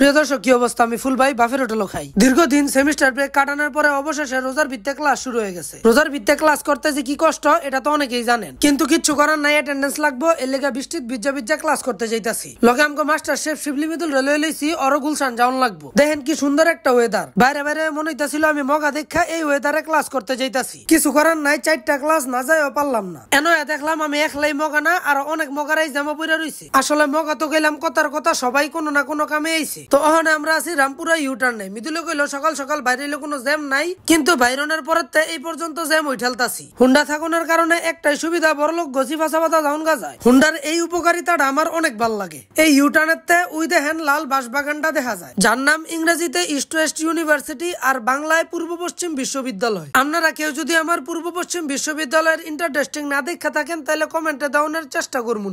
প্রিয় দর্শক, কি অবস্থা? আমি ফুল ভাই বাফের হোটেলও খাই। দীর্ঘদিন সেমিস্টার ব্রেক কাটানোর পরে অবশেষে রোজার ভিত্তে ক্লাস শুরু হয়ে গেছে। রোজার ভিত্তে ক্লাস করতে যে কি কষ্ট? এটা তো অনেকেই জানেন। কিন্তু কিচ্ছু করার নাই অ্যাটেন্ডেন্স লাগবো, এর লেগে বৃষ্টিত বিজ্জা বিজ্জা ক্লাস করতে যাইতাছি। লগে আমগো master chef Shibli Midul railway লইছি, অর গুলশান যাওন লাগবো। দেখেন কি সুন্দর একটা ওয়েদার বাইরে বাইরে মনে হইতাছিল আমি মগা দেখা এই ওয়েদারে ক্লাস করতে যাইতাছি। কিছু করার নাই, চারটা ক্লাস না যাইও পারলাম না। এন দেখলাম আমি একলাই মগা না, আর অনেক মগারাই জামা পইরা রইছে। আসলে মগা তো গেলাম কথার কথা, সবাই কোনো না কোনো কামে আইছে। তো ওখানে আমরা আছি রামপুরা ইউটার্ন নাই মিদুলে কইলো, সকাল সকাল বাইরে এলো কোনো জ্যাম নাই। কিন্তু বাইরনের পরে এই পর্যন্ত জ্যাম ওই ঠেলতাছি হুন্ডা থাকুনের কারণে একটাই সুবিধা বড় লোক গছি ফাঁসা পাতা যাওন যায় হুন্ডার এই উপকারিতাটা আমার অনেক ভালো লাগে। এই ইউটার্নের তে উই দেখেন লাল বাসবাগানটা দেখা যায়। যার নাম ইংরেজিতে ইস্ট ওয়েস্ট ইউনিভার্সিটি আর বাংলায় পূর্ব পশ্চিম বিশ্ববিদ্যালয়। আপনারা কেউ যদি আমার পূর্ব পশ্চিম বিশ্ববিদ্যালয়ের ইন্টারটেস্টিং না দেখা থাকেন, তাহলে কমেন্টে দেওয়ানোর চেষ্টা করব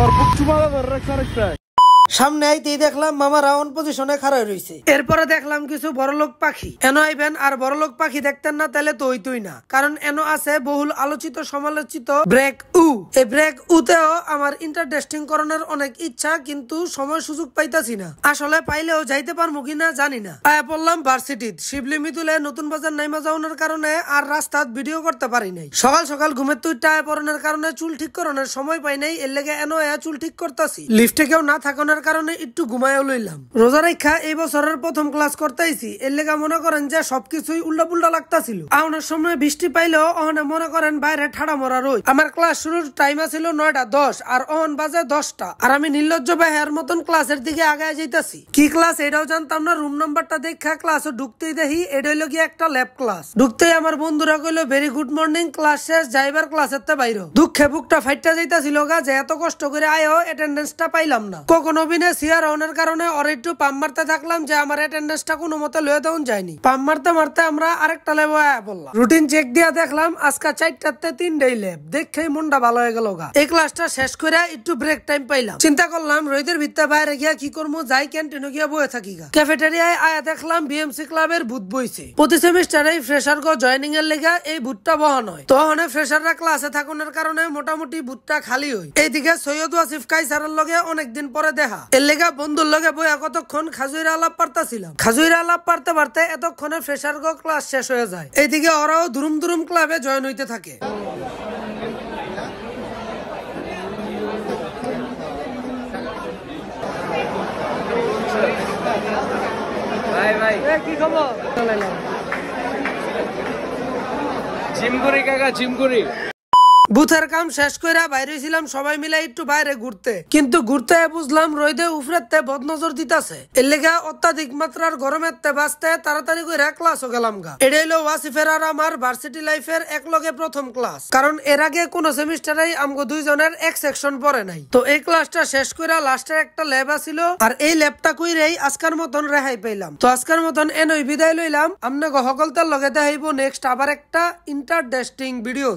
Sarpık Cumalı'dır, rek sarıksak. সামনে আইতেই দেখলাম মামা রাউন পজিশনে খাড়া রয়েছে এরপরে দেখলাম কিছু বড়লোক পাখি। এন আইবেন আর বড়লোক পাখি দেখতেন না, তাহলে তো হইতই না। কারণ এন আছে বহুল আলোচিত, সমালোচিত ব্রেক উ। এই ব্রেক উতেও আমার ইন্টারটেস্টিং করানোর অনেক ইচ্ছা, কিন্তু সময় সুযোগ পাইতাছি না। আসলে পাইলেও যাইতে পারব কিনা জানি না। আয়া পড়লাম ভার্সিটিত। শিবলি মিতুলে নতুন বাজার নাইমা যাওয়ানোর কারণে আর রাস্তাত ভিডিও করতে পারি নাই। সকাল সকাল ঘুমের তুই টায়া পড়ানোর কারণে চুল ঠিক করানোর সময় পাই নাই, এর লেগে এনো চুল ঠিক করতেছি। লিফটে কেউ না থাকানোর কারণে একটু ঘুমায়ও লইলাম। রোজা রেখা এই বছরের প্রথম ক্লাস করতে আইছি এর লেগে মনে করেন যে সবকিছুই উল্টা পুল্টা লাগতাছিল। আউনের সময় বৃষ্টি পাইলেও অহনে মনে করেন বাইরে ঠাড়া মরা রই আমার ক্লাস শুরুর টাইম আছিল নয়টা দশ, আর অহন বাজে দশটা। আর আমি নির্লজ্জ ভাইয়ের মতন ক্লাসের দিকে আগায় যাইতাছি। কি ক্লাস? এটাও জানতাম না। রুম নাম্বারটা দেখা ক্লাসে ঢুকতেই দেখি, এটা হইল কি একটা ল্যাব ক্লাস ঢুকতেই আমার বন্ধুরা কইলো ভেরি গুড মর্নিং ক্লাস শেষ, যাইবার ক্লাসের তে বাইর। দুঃখে বুকটা ফাইটটা যাইতাছিল গা, যে এত কষ্ট করে আয়ও অ্যাটেন্ডেন্সটা পাইলাম না। কখন অভিনয় সিয়ার হওয়ার কারণে ওর একটু পাম মারতে থাকলাম যে আমার অ্যাটেন্ডেন্সটা কোনো মতে লয়ে দেওয়া যায়নি। পাম মারতে মারতে আমরা আরেকটা লেব বললাম রুটিন চেক দিয়া দেখলাম আজকে চারটাতে তিনটাই লেব। দেখেই মনটা ভালো হয়ে গেল গা। এই ক্লাসটা শেষ করে একটু ব্রেক টাইম পাইলাম। চিন্তা করলাম, রোহিতের ভিত্তা বাইরে গিয়া কি করব? যাই ক্যান্টিনে গিয়া বয়ে থাকি গা। ক্যাফেটেরিয়ায় আয়া দেখলাম বিএমসি ক্লাবের বুথ বইছে। প্রতি সেমিস্টারে ফ্রেশার গো জয়নিং এর লেগা এই বুথটা বহন হয়। তো অনেক ফ্রেশাররা ক্লাসে থাকুনের কারণে মোটামুটি বুথটা খালি হয় এইদিকে সৈয়দ ওয়াসিফ কাইসারের লগে অনেকদিন পরে দেখা। এর লেগা বন্ধুর লগে বইয়া কতক্ষণ খাজুইরা আলাপ পারতাছিলাম। খাজুইরা আলাপ পারতে পারতে এতক্ষণে ফ্রেশার গো ক্লাস শেষ হয়ে যায়। এইদিকে ওরাও দুরুম দুরুম ক্লাবে জয়েন হইতে থাকে। ভাই ভাই। কি খবর? জিমগুড়ি কাকা জিমগুড়ি। বুথের কাম শেষ করে বাইরে ছিলাম সবাই মিলে একটু বাইরে ঘুরতে। কিন্তু ঘুরতে বুঝলাম রোদে উফরেতে বদনজর দিতাছে। এর লেগা অত্যাধিক মাত্রার গরমের তে বাঁচতে তাড়াতাড়ি করে ক্লাসও গেলাম গা। এটা হইল ওয়াসিফের আর আমার ভার্সিটি লাইফের এক লগে প্রথম ক্লাস কারণ এর আগে কোন সেমিস্টারেই আমগো দুইজনের এক সেকশন পড়ে নাই। তো এই ক্লাসটা শেষ করে লাস্টের একটা ল্যাব আছিল, আর এই ল্যাবটা কইরেই আজকের মতন রেহাই পাইলাম। তো আজকের মতন এনই বিদায় লইলাম। আমনে সকলতার লগে দেখাইবো নেক্সট আবার একটা ইন্টারডেস্টিং ভিডিও